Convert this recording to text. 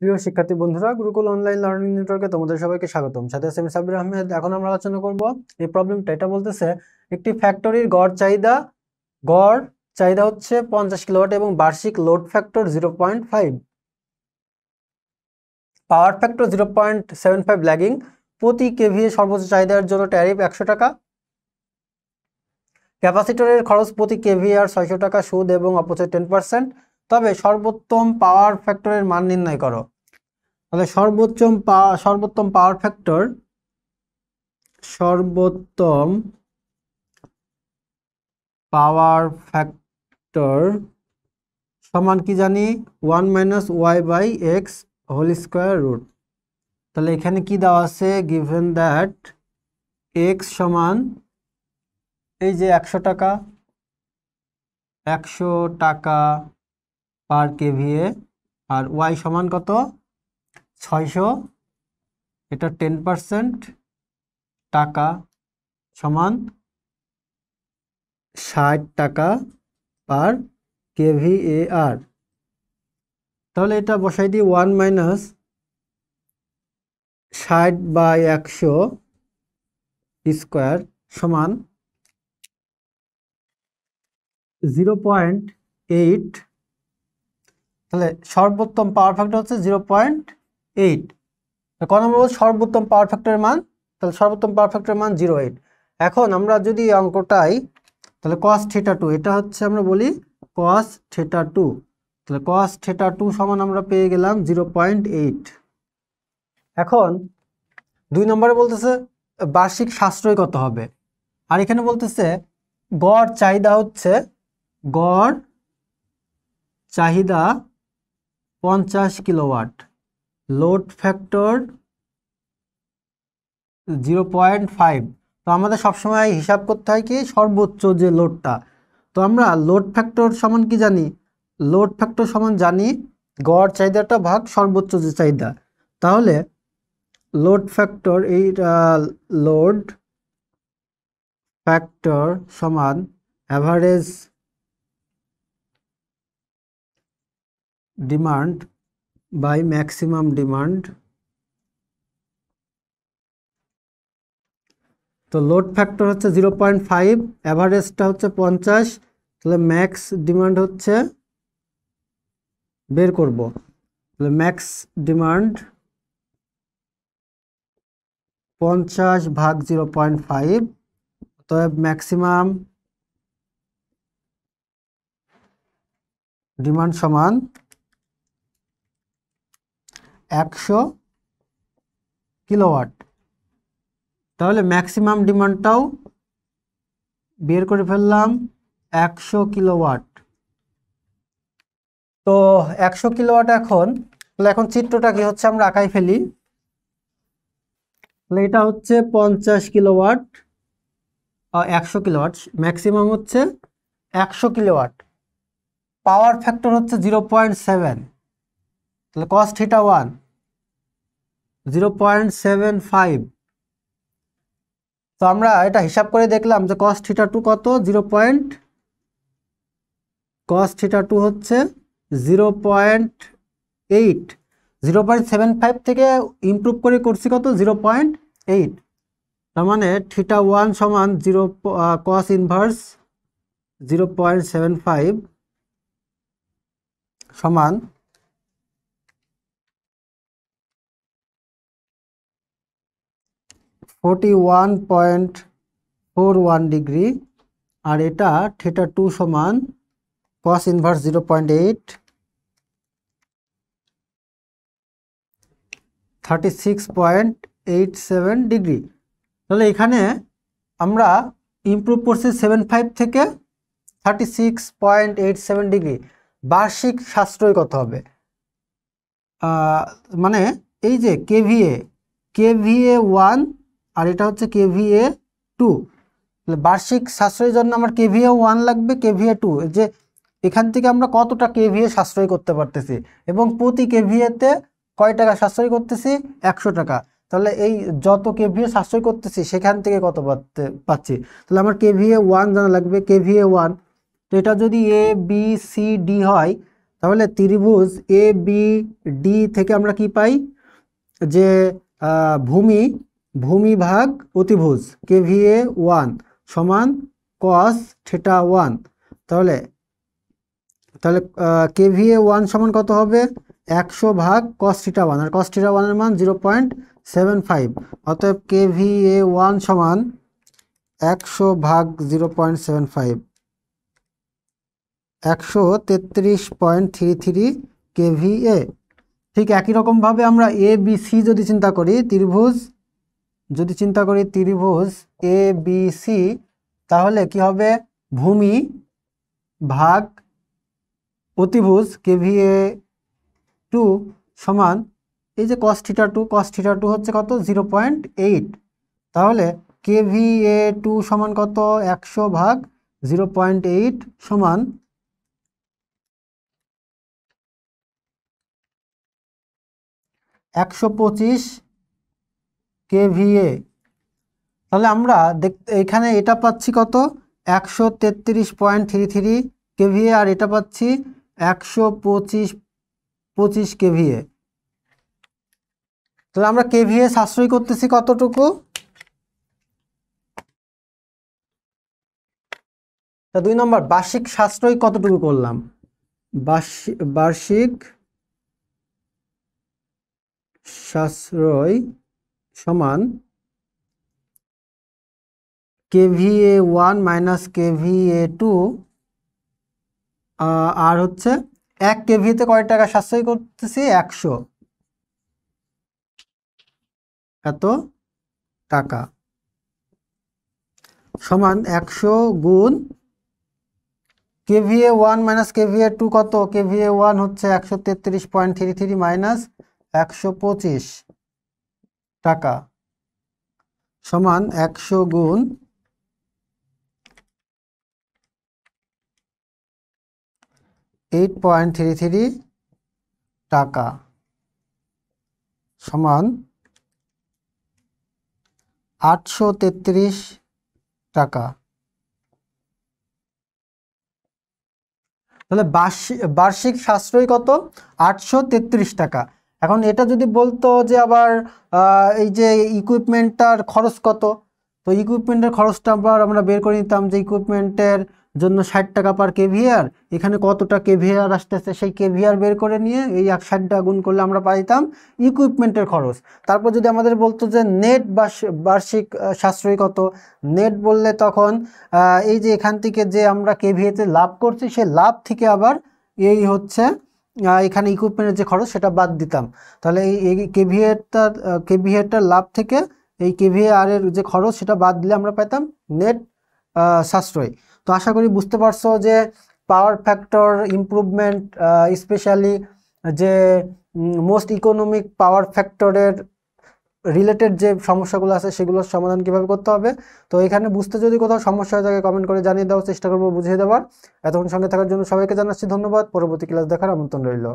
প্রিয় শিক্ষার্থী বন্ধুরা গুরুকুল অনলাইন লার্নিং নেটওয়ার্কে তোমাদের সবাইকে স্বাগতম। সাথে আছি আমি সাবির আহমেদ। এখন আমরা আলোচনা করব এই প্রবলেমটা এটা বলতেছে, একটি ফ্যাক্টরির গড় চাহিদা গড় চাহিদা হচ্ছে পঞ্চাশ কিলোওয়াট এবং বার্ষিক load factor zero point five power factor zero point seven five lagging প্রতি কেভিএ সর্বোচ্চ চাহিদার জন্য ট্যারিফ একশো টাকা। ক্যাপাসিটরের খরচ প্রতি কেভিআর ছয়শো টাকা, সুদ এবং অপচয় টেন পার্সেন্ট তবে সর্বোত্তম পাওয়ার ফ্যাক্টরের মান নির্ণয় করো। তাহলে সর্বোচ্চম সর্বোত্তম পাওয়ার ফ্যাক্টর সর্বোত্তম পাওয়ার ফ্যাক্টর সমান কি জানি? One minus Y by X whole square root তাহলে এখানে কি দেওয়া আছে? গিভেন দ্যাট এক্স সমান এই যে একশো টাকা একশো টাকা পার কেভিএ আর ওয়াই সমান কত? ছয়শো। এটা টেন পারসেন্ট টাকা সমান ষাট টাকা পার কেভিএ আর তাহলে এটা বসাই দিই ওয়ান মাইনাস ষাট বাই একশো স্কোয়ার সমান জিরো পয়েন্ট এইট তাহলে সর্বোত্তম পাওয়ার ফ্যাক্টর হচ্ছে জিরো পয়েন্ট এইট ক নম্বর সর্বোত্তম পাওয়ার ফ্যাক্টরের মান? তাহলে সর্বোত্তম পাওয়ার ফ্যাক্টরের মান জিরো এইট এখন আমরা যদি অঙ্কটাই, তাহলে কস থিটা টু এটা হচ্ছে আমরা বলি কস থিটা টু তাহলে কস থিটা টু সমান আমরা পেয়ে গেলাম জিরো পয়েন্ট এইট এখন দুই নম্বরে বলতেছে বার্ষিক সাশ্রয় কত হবে? আর এখানে বলতেছে গড় চাহিদা হচ্ছে, গড় চাহিদা পঞ্চাশ kilowatt. Load factor zero point five. তো আমাদের সবসময় হিসাব করতে হয় কি, সর্বোচ্চ যে লোডটা। তো আমরা লোড ফ্যাক্টর সমান কি জানি? লোড ফ্যাক্টর সমান জানি গড় চাহিদাটা ভাগ সর্বোচ্চ যে চাহিদা। তাহলে লোড ফ্যাক্টর এই লোড ফ্যাক্টর সমান average demand by maximum demand. তো লোড ফ্যাক্টর হচ্ছে জিরো পয়েন্ট ফাইভ, অ্যাভারেজটা হচ্ছে পঞ্চাশ, তাহলে ম্যাক্স ডিমান্ড হচ্ছে বের করব। তাহলে ম্যাক্স ডিমান্ড পঞ্চাশ ভাগ জিরো পয়েন্ট ফাইভ তবে ম্যাক্সিমাম ডিমান্ড সমান একশো কিলোওয়াট। তাহলে ম্যাক্সিমাম ডিমান্ডটাও বের করে ফেললাম একশো কিলোওয়াট। তো একশো কিলোওয়াট এখন, তাহলে এখন চিত্রটা কি হচ্ছে আমরা আঁকাই ফেলি। তাহলে এটা হচ্ছে পঞ্চাশ কিলোওয়াট একশো কিলোওয়াট ম্যাক্সিমাম হচ্ছে একশো কিলোওয়াট। পাওয়ার ফ্যাক্টর হচ্ছে জিরো পয়েন্ট সেভেন। তাহলে cos theta one zero point seven five তো আমরা এটা হিসাব করে দেখলাম যে কস থিটা টু কত? Zero point cos theta two হচ্ছে zero point eight zero point seven five থেকে ইমপ্রুভ করে করছি কত? জিরো পয়েন্ট এইট তার মানে থিটা ওয়ান সমান zero cos inverse zero point seven five সমান forty one point four one degree আর এটা থিটা টু সমান cos inverse zero point eight thirty six point eight seven degree তাহলে এখানে আমরা improve করছি সেভেন ফাইভ থেকে thirty six point eight seven degree বার্ষিক সাশ্রয় কত হবে? মানে এই যে কেভিএ কেভিএ ওয়ান আর এটা হচ্ছে কেভিএ টু বার্ষিক সাশ্রয়ের জন্য আমার কেভিএ ওয়ান লাগবে কেভিএ টু যে এখান থেকে আমরা কতটা কেভিএ সাশ্রয় করতে পারতেছি? এবং প্রতি কেভিএতে কয় টাকা সাশ্রয় করতেছি? একশো টাকা। তাহলে এই যত কেভিএ সাশ্রয় করতেছি, সেখান থেকে কত পাচ্ছি তাহলে আমার কেভিএ ওয়ান জানা লাগবে কেভিএ ওয়ান তো এটা যদি এ বি সি ডি হয়, তাহলে ত্রিভুজ এ বি ডি থেকে আমরা কি পাই? যে ভূমি ভূমি ভাগ অতিভুজ কেভিএ ওয়ান সমান কস থেটা ওয়ান। তাহলে তাহলে কেভিএ ওয়ান সমান কত হবে? একশো ভাগ কস থিটা ওয়ান। আর কস থিটা ওয়ানের মান জিরো পয়েন্ট সেভেন ফাইভ। অতএব কেভিএ ওয়ান সমান একশো ভাগ জিরো পয়েন্ট সেভেন ফাইভ। একশো তেত্রিশ পয়েন্ট থ্রি থ্রি কেভিএ। ঠিক একই রকমভাবে আমরা এ বি সি যদি চিন্তা করি, ত্রিভুজ যদি চিন্তা করি ত্রিভুজ এ বি সি তাহলে কি হবে? ভূমি ভাগ অতিভুজ কেভিএ টু সমান এই যে cos theta two cos theta two হচ্ছে কত? জিরো পয়েন্ট এইট তাহলে কেভিএ টু সমান কত? একশো ভাগ জিরো পয়েন্ট এইট সমান একশো পঁচিশ কেভিএ তাহলে আমরা দেখ, এখানে এটা পাচ্ছি কত? একশো তেত্রিশ পয়েন্ট থ্রি থ্রি কেভিএ আর এটা পাচ্ছি একশো পঁচিশ পঁচিশ কেভিএ তাহলে আমরা কেভিএ সাশ্রয় করতেছি কতটুকু? তা দুই নম্বর, বার্ষিক সাশ্রয় কতটুকু করলাম? বার্ষিক বার্ষিক সাশ্রয় সমান KVA one minus KVA two আর হচ্ছে এক কেভিতে কয় টাকা সাশ্রয় করতেছি? একশো। এত টাকা। সমান একশো গুণ KVA one minus KVA two কত? কেভিএ ওয়ান হচ্ছে একশো তেত্রিশ পয়েন্ট থ্রি থ্রি মাইনাস একশো পঁচিশ। টাকা সমান একশো গুণ এইট পয়েন্ট থ্রি থ্রি টাকা সমান আটশো তেত্রিশ টাকা। তাহলে বার্ষিক বার্ষিক সাশ্রয় কত? আটশো তেত্রিশ টাকা। এখন এটা যদি বলতো যে আবার এই যে ইকুইপমেন্টটার খরচ কত? তো ইকুইপমেন্টের খরচটা আবার আমরা বের করে নিতাম যে ইকুইপমেন্টের জন্য ষাট টাকা পার কেভিআর এখানে কতটা কেভিআর আসতেছে সেই কেভিআর বের করে নিয়ে এই এক ষাটটা গুণ করলে আমরা পাইতাম ইকুইপমেন্টের খরচ। তারপর যদি আমাদের বলতো যে নেট বার্ষিক সাশ্রয় কত? নেট বললে তখন এই যে এখান থেকে যে আমরা কেভিএতে লাভ করছি সেই লাভ থেকে আবার এই হচ্ছে এখানে ইকুইপমেন্টের যে খরচ সেটা বাদ দিতাম। তাহলে এই কেভিএটার কেভিএটার লাভ থেকে এই কেভিএআর এর যে খরচ সেটা বাদ দিলে আমরা পেতাম নেট সাশ্রয়। তো আশা করি বুঝতে পারছ যে পাওয়ার ফ্যাক্টর ইমপ্রুভমেন্ট স্পেশালি যে মোস্ট ইকোনমিক পাওয়ার ফ্যাক্টরের রিলেটেড যে সমস্যাগুলো আছে সেগুলোর সমাধান কীভাবে করতে হবে? তো এখানে বুঝতে যদি কোথাও সমস্যা হয়ে থাকে কমেন্ট করে জানিয়ে দেওয়ার চেষ্টা করব বুঝিয়ে দেওয়ার। এতক্ষণ সঙ্গে থাকার জন্য সবাইকে জানাচ্ছি ধন্যবাদ। পরবর্তী ক্লাস দেখার আমন্ত্রণ রইল।